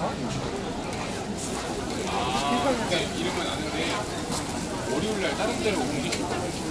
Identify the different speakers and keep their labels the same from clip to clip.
Speaker 1: 네,
Speaker 2: 이름은 아는데 월요일 날 다른 데로 옮기실 거예요.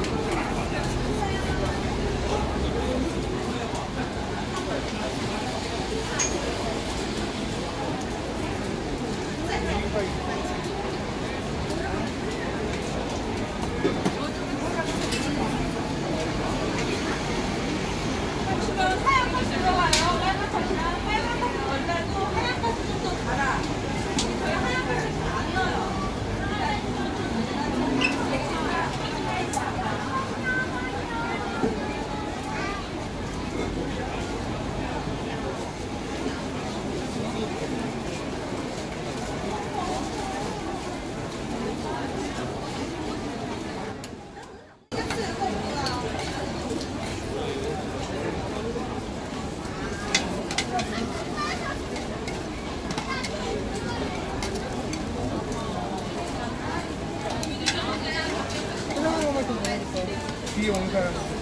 Speaker 3: 온